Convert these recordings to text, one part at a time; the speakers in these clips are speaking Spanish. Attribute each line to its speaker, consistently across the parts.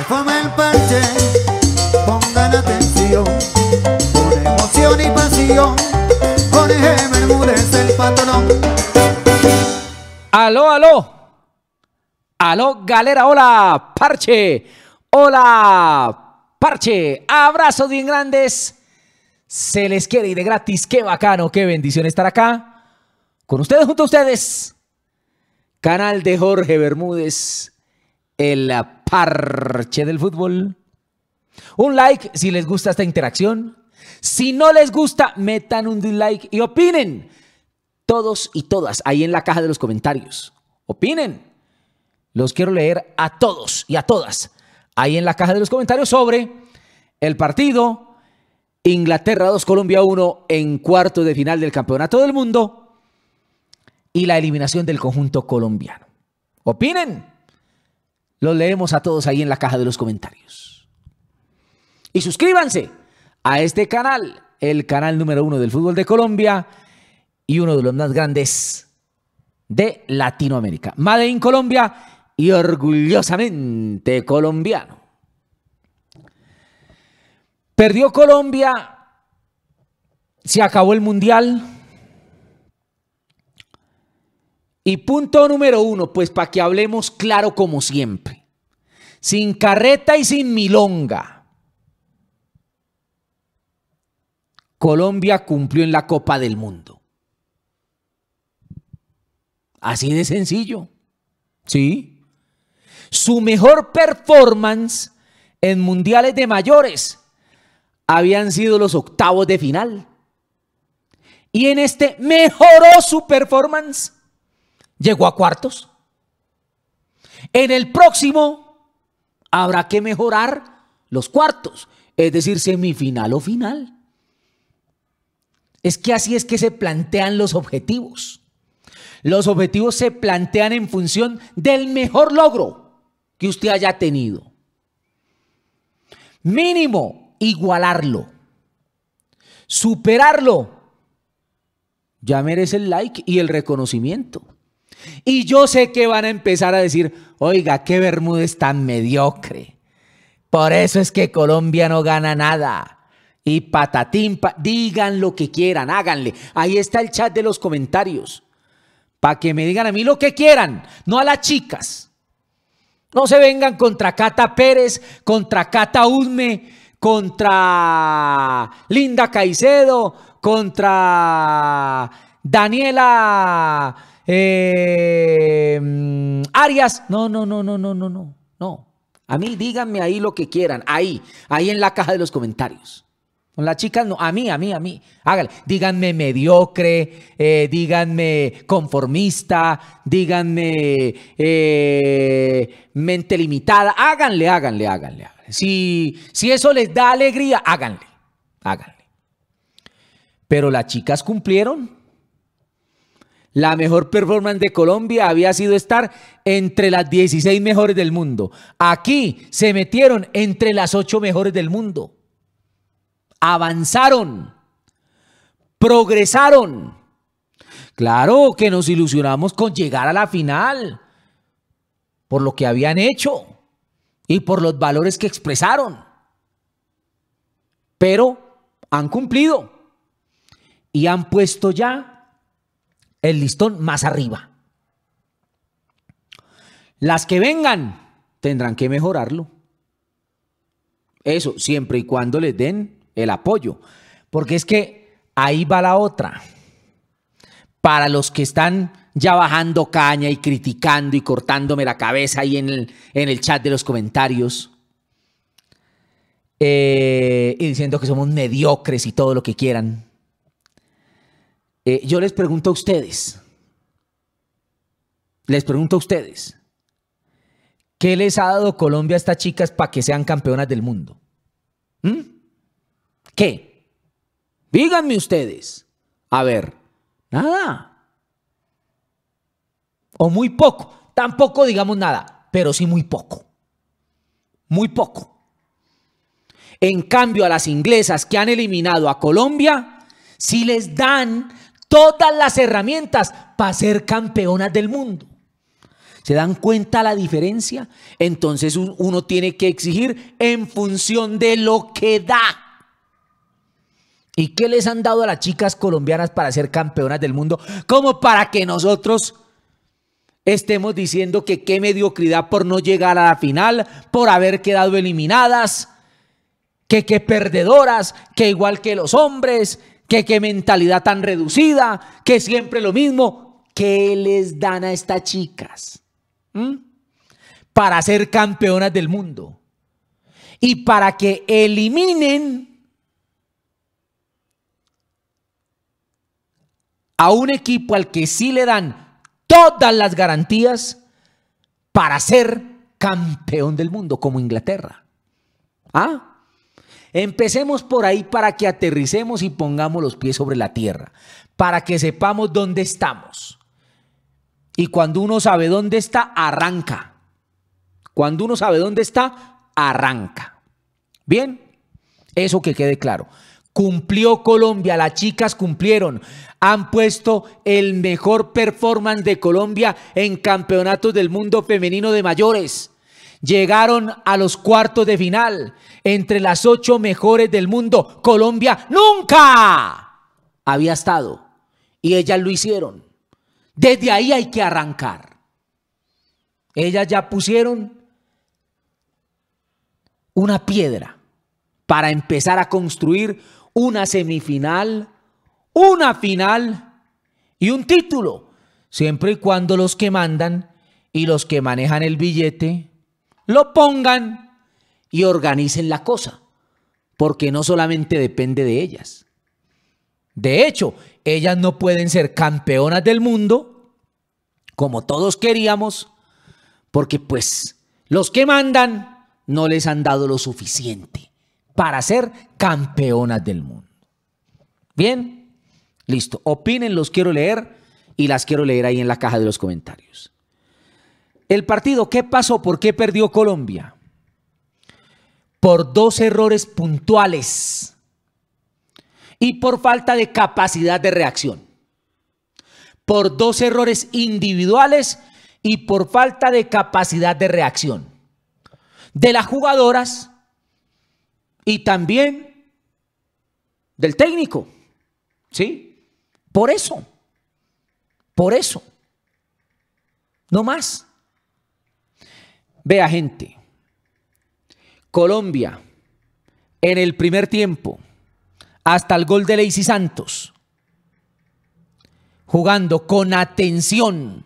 Speaker 1: Se el parche, pongan atención, con emoción y pasión, Jorge Bermúdez el patrón.
Speaker 2: Aló, aló. Aló, galera, hola, parche. Hola, parche. Abrazos bien grandes. Se les quiere y de gratis. Qué bacano, qué bendición estar acá. Con ustedes, junto a ustedes. Canal de Jorge Bermúdez. El parche del fútbol. Un like si les gusta esta interacción. Si no les gusta, metan un dislike y opinen. Todos y todas ahí en la caja de los comentarios. Opinen. Los quiero leer a todos y a todas ahí en la caja de los comentarios sobre el partido Inglaterra 2, Colombia 1 en cuarto de final del Campeonato del Mundo y la eliminación del conjunto colombiano. Opinen. Los leemos a todos ahí en la caja de los comentarios. Y suscríbanse a este canal, el canal número uno del fútbol de Colombia y uno de los más grandes de Latinoamérica. Made Colombia y orgullosamente colombiano. Perdió Colombia, se acabó el mundial. Y punto número uno, pues para que hablemos claro como siempre, sin carreta y sin milonga. Colombia cumplió en la Copa del Mundo. Así de sencillo. ¿Sí? Su mejor performance en mundiales de mayores habían sido los octavos de final. Y en este mejoró su performance. Llegó a cuartos. En el próximo habrá que mejorar los cuartos, es decir, semifinal o final. Es que así es que se plantean los objetivos. Los objetivos se plantean en función del mejor logro que usted haya tenido. Mínimo, igualarlo. Superarlo. Ya merece el like y el reconocimiento. Y yo sé que van a empezar a decir, oiga, qué Bermúdez tan mediocre. Por eso es que Colombia no gana nada. Y patatín, digan lo que quieran, háganle. Ahí está el chat de los comentarios. Para que me digan a mí lo que quieran, no a las chicas. No se vengan contra Cata Pérez, contra Cata Udme, contra Linda Caicedo, contra Daniela eh, Arias. No, no, no, no, no, no, no. No. A mí díganme ahí lo que quieran. Ahí, ahí en la caja de los comentarios. Con las chicas no, a mí, a mí, a mí. Háganle. Díganme mediocre, eh, díganme conformista, díganme eh, mente limitada. Háganle, háganle, háganle. háganle. Si, si eso les da alegría, háganle, háganle. Pero las chicas cumplieron. La mejor performance de Colombia había sido estar entre las 16 mejores del mundo. Aquí se metieron entre las 8 mejores del mundo avanzaron, progresaron. Claro que nos ilusionamos con llegar a la final por lo que habían hecho y por los valores que expresaron. Pero han cumplido y han puesto ya el listón más arriba. Las que vengan tendrán que mejorarlo. Eso siempre y cuando les den el apoyo. Porque es que ahí va la otra. Para los que están ya bajando caña y criticando y cortándome la cabeza ahí en el, en el chat de los comentarios. Eh, y diciendo que somos mediocres y todo lo que quieran. Eh, yo les pregunto a ustedes. Les pregunto a ustedes. ¿Qué les ha dado Colombia a estas chicas para que sean campeonas del mundo? ¿Mm? ¿Qué? Díganme ustedes. A ver, nada. O muy poco. Tampoco digamos nada, pero sí muy poco. Muy poco. En cambio, a las inglesas que han eliminado a Colombia, sí les dan todas las herramientas para ser campeonas del mundo. ¿Se dan cuenta la diferencia? Entonces uno tiene que exigir en función de lo que da. ¿Y qué les han dado a las chicas colombianas para ser campeonas del mundo? Como para que nosotros estemos diciendo que qué mediocridad por no llegar a la final, por haber quedado eliminadas, que qué perdedoras, que igual que los hombres, que qué mentalidad tan reducida, que siempre lo mismo. ¿Qué les dan a estas chicas? ¿Mm? Para ser campeonas del mundo. Y para que eliminen a un equipo al que sí le dan todas las garantías para ser campeón del mundo, como Inglaterra. ¿Ah? Empecemos por ahí para que aterricemos y pongamos los pies sobre la tierra, para que sepamos dónde estamos. Y cuando uno sabe dónde está, arranca. Cuando uno sabe dónde está, arranca. Bien, eso que quede claro. Cumplió Colombia, las chicas cumplieron. Han puesto el mejor performance de Colombia en campeonatos del mundo femenino de mayores. Llegaron a los cuartos de final entre las ocho mejores del mundo. Colombia nunca había estado y ellas lo hicieron. Desde ahí hay que arrancar. Ellas ya pusieron una piedra para empezar a construir una semifinal, una final y un título, siempre y cuando los que mandan y los que manejan el billete lo pongan y organicen la cosa, porque no solamente depende de ellas. De hecho, ellas no pueden ser campeonas del mundo como todos queríamos, porque pues los que mandan no les han dado lo suficiente para ser campeonas del mundo. Bien, listo. Opinen, los quiero leer y las quiero leer ahí en la caja de los comentarios. El partido, ¿qué pasó? ¿Por qué perdió Colombia? Por dos errores puntuales y por falta de capacidad de reacción. Por dos errores individuales y por falta de capacidad de reacción de las jugadoras y también del técnico. ¿Sí? Por eso. Por eso. No más. Vea gente. Colombia en el primer tiempo hasta el gol de Lacey Santos jugando con atención,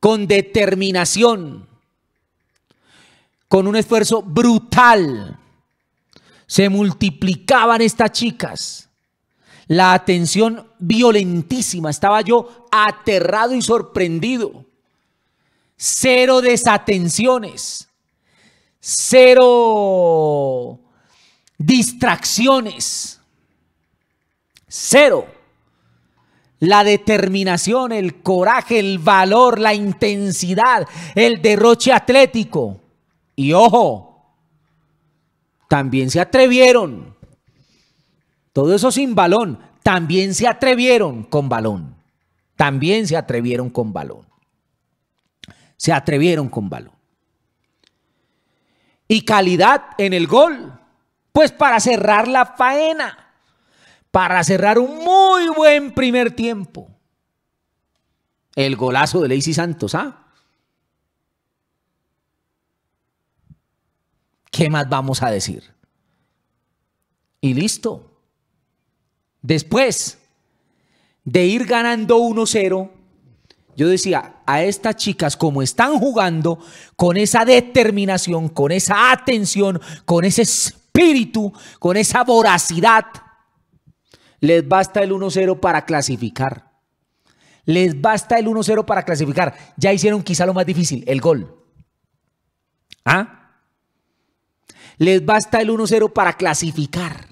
Speaker 2: con determinación, con un esfuerzo brutal. Se multiplicaban estas chicas. La atención violentísima. Estaba yo aterrado y sorprendido. Cero desatenciones. Cero distracciones. Cero. La determinación, el coraje, el valor, la intensidad, el derroche atlético. Y ojo, también se atrevieron. Todo eso sin balón. También se atrevieron con balón. También se atrevieron con balón. Se atrevieron con balón. Y calidad en el gol. Pues para cerrar la faena. Para cerrar un muy buen primer tiempo. El golazo de Lacey Santos, ¿ah? ¿Qué más vamos a decir? Y listo. Después de ir ganando 1-0, yo decía, a estas chicas como están jugando con esa determinación, con esa atención, con ese espíritu, con esa voracidad, les basta el 1-0 para clasificar. Les basta el 1-0 para clasificar. Ya hicieron quizá lo más difícil, el gol. ¿Ah? Les basta el 1-0 para clasificar.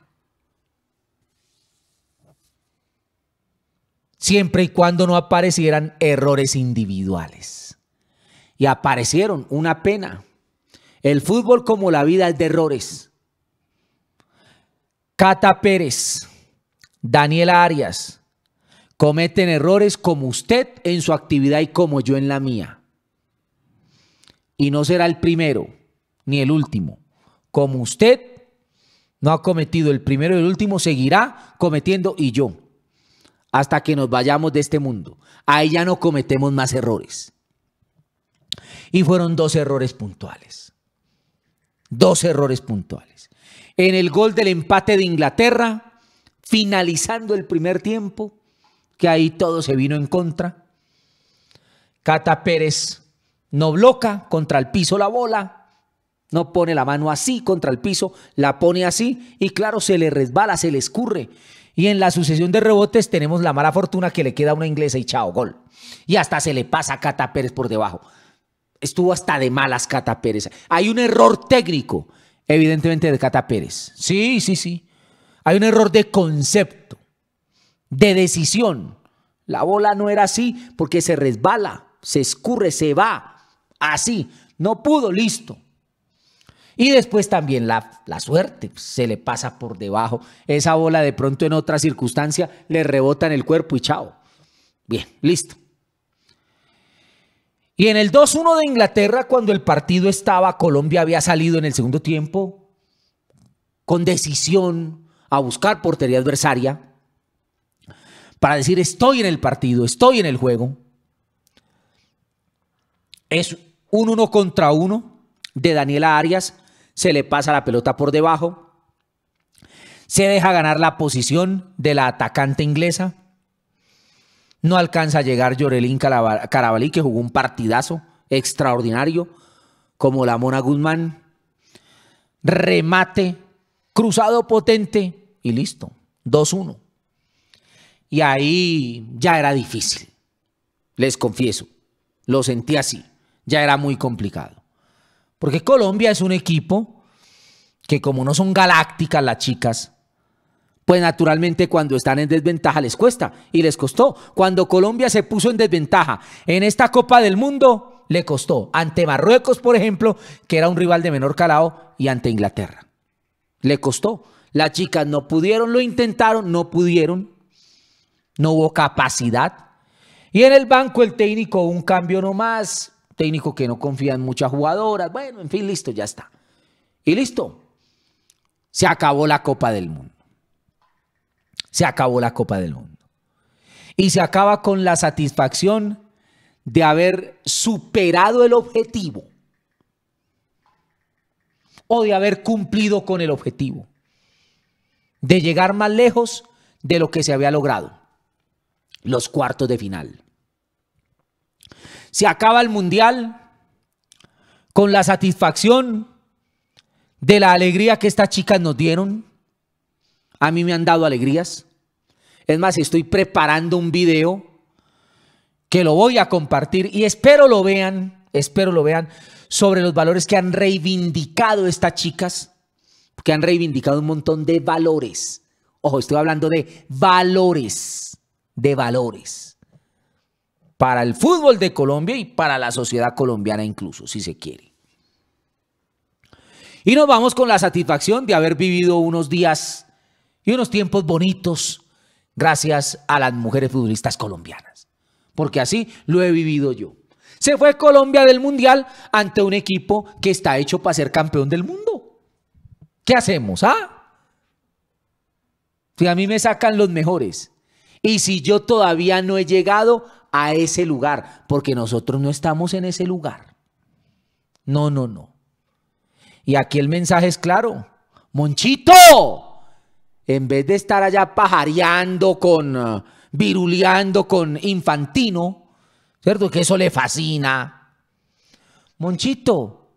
Speaker 2: Siempre y cuando no aparecieran errores individuales. Y aparecieron, una pena. El fútbol como la vida es de errores. Cata Pérez, Daniela Arias, cometen errores como usted en su actividad y como yo en la mía. y no será el primero ni el último. Como usted no ha cometido el primero y el último, seguirá cometiendo y yo, hasta que nos vayamos de este mundo. Ahí ya no cometemos más errores. Y fueron dos errores puntuales. Dos errores puntuales. En el gol del empate de Inglaterra, finalizando el primer tiempo, que ahí todo se vino en contra. Cata Pérez no bloca contra el piso la bola, no pone la mano así contra el piso, la pone así y claro, se le resbala, se le escurre. Y en la sucesión de rebotes tenemos la mala fortuna que le queda una inglesa y chao, gol. Y hasta se le pasa a Cata Pérez por debajo. Estuvo hasta de malas Cata Pérez. Hay un error técnico, evidentemente, de Cata Pérez. Sí, sí, sí. Hay un error de concepto, de decisión. La bola no era así porque se resbala, se escurre, se va. Así. No pudo, listo. Y después también la, la, suerte, se le pasa por debajo. Esa bola de pronto en otra circunstancia le rebota en el cuerpo y chao. Bien, listo. Y en el 2-1 de Inglaterra, cuando el partido estaba, Colombia había salido en el segundo tiempo con decisión a buscar portería adversaria para decir estoy en el partido, estoy en el juego. Es un uno contra uno de Daniela Arias se le pasa la pelota por debajo, se deja ganar la posición de la atacante inglesa, no alcanza a llegar Llorelín Carabalí, que jugó un partidazo extraordinario, como la Mona Guzmán, remate, cruzado potente y listo, 2-1. Y ahí ya era difícil, les confieso, lo sentí así, ya era muy complicado. Porque Colombia es un equipo que como no son galácticas las chicas, pues naturalmente cuando están en desventaja les cuesta y les costó. Cuando Colombia se puso en desventaja en esta Copa del Mundo, le costó. Ante Marruecos, por ejemplo, que era un rival de menor calado, y ante Inglaterra. Le costó. Las chicas no pudieron, lo intentaron, no pudieron. No hubo capacidad. Y en el banco el técnico un cambio nomás, técnico que no confía en muchas jugadoras. Bueno, en fin, listo, ya está. Y listo. Se acabó la Copa del Mundo. Se acabó la Copa del Mundo. Y se acaba con la satisfacción de haber superado el objetivo. O de haber cumplido con el objetivo. De llegar más lejos de lo que se había logrado. Los cuartos de final. Se acaba el mundial con la satisfacción de la alegría que estas chicas nos dieron. A mí me han dado alegrías. Es más, estoy preparando un video que lo voy a compartir y espero lo vean, espero lo vean, sobre los valores que han reivindicado estas chicas, que han reivindicado un montón de valores. Ojo, estoy hablando de valores, de valores para el fútbol de Colombia y para la sociedad colombiana incluso, si se quiere. Y nos vamos con la satisfacción de haber vivido unos días y unos tiempos bonitos gracias a las mujeres futbolistas colombianas. Porque así lo he vivido yo. Se fue Colombia del Mundial ante un equipo que está hecho para ser campeón del mundo. ¿Qué hacemos? Ah? Si a mí me sacan los mejores. Y si yo todavía no he llegado a ese lugar, porque nosotros no estamos en ese lugar. No, no, no. Y aquí el mensaje es claro. Monchito, en vez de estar allá pajareando con, uh, viruleando con Infantino, ¿cierto? Que eso le fascina. Monchito,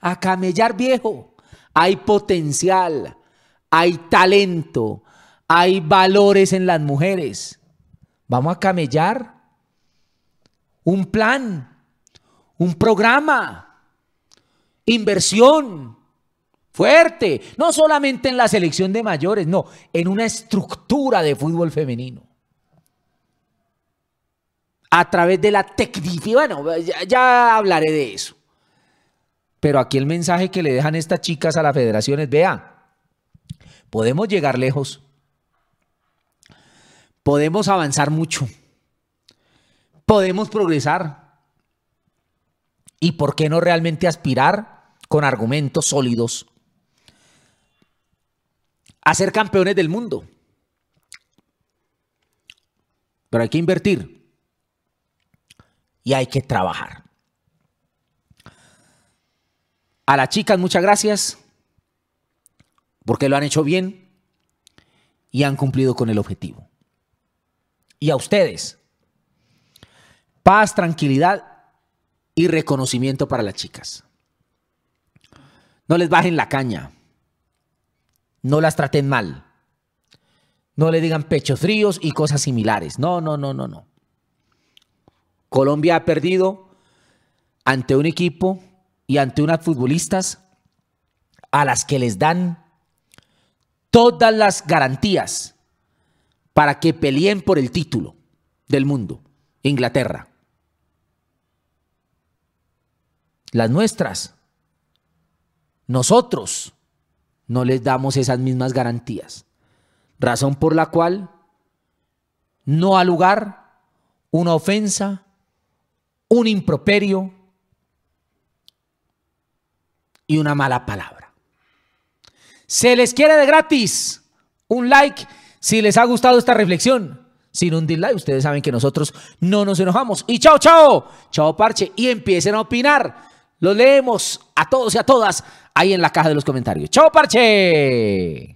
Speaker 2: a camellar viejo. Hay potencial, hay talento, hay valores en las mujeres. Vamos a camellar un plan, un programa, inversión fuerte, no solamente en la selección de mayores, no, en una estructura de fútbol femenino. A través de la tecnicidad, bueno, ya, hablaré de eso. Pero aquí el mensaje que le dejan estas chicas a las federaciones, vea, podemos llegar lejos, podemos avanzar mucho podemos progresar. ¿Y por qué no realmente aspirar con argumentos sólidos a ser campeones del mundo? Pero hay que invertir y hay que trabajar. A las chicas, muchas gracias porque lo han hecho bien y han cumplido con el objetivo. Y a ustedes, paz, tranquilidad y reconocimiento para las chicas. No les bajen la caña. No las traten mal. No le digan pechos fríos y cosas similares. No, no, no, no, no. Colombia ha perdido ante un equipo y ante unas futbolistas a las que les dan todas las garantías para que peleen por el título del mundo. Inglaterra. Las nuestras. Nosotros no les damos esas mismas garantías. Razón por la cual no ha lugar una ofensa, un improperio y una mala palabra. Se les quiere de gratis un like si les ha gustado esta reflexión. Sin un dislike, ustedes saben que nosotros no nos enojamos. Y chao, chao, chao parche. Y empiecen a opinar. Los leemos a todos y a todas ahí en la caja de los comentarios. ¡Chao, parche!